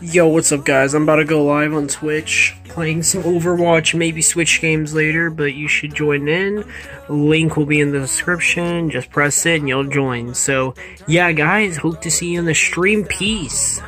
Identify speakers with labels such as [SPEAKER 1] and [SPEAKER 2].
[SPEAKER 1] Yo, what's up guys? I'm about to go live on Twitch, playing some Overwatch, maybe Switch games later, but you should join in. Link will be in the description, just press it and you'll join. So, yeah guys, hope to see you in the stream. Peace!